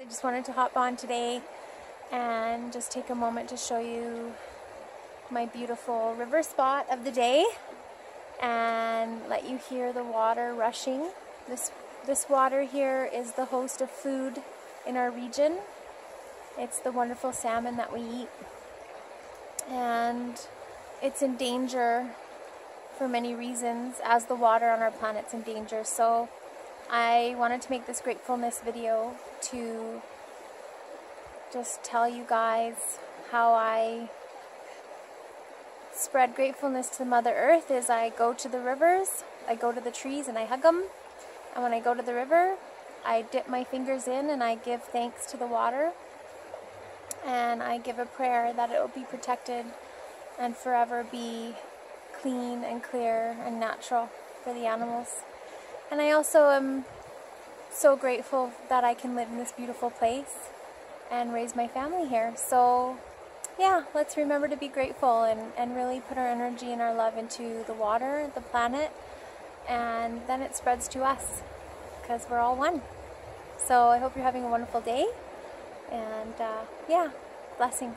I just wanted to hop on today and just take a moment to show you my beautiful river spot of the day and let you hear the water rushing. This, this water here is the host of food in our region. It's the wonderful salmon that we eat. And it's in danger for many reasons as the water on our planet's in danger. So I wanted to make this gratefulness video to just tell you guys how I spread gratefulness to Mother Earth is I go to the rivers, I go to the trees and I hug them. And when I go to the river, I dip my fingers in and I give thanks to the water. And I give a prayer that it will be protected and forever be clean and clear and natural for the animals. And I also am so grateful that I can live in this beautiful place and raise my family here. So yeah, let's remember to be grateful and, and really put our energy and our love into the water, the planet, and then it spreads to us because we're all one. So I hope you're having a wonderful day, and uh, yeah, blessings.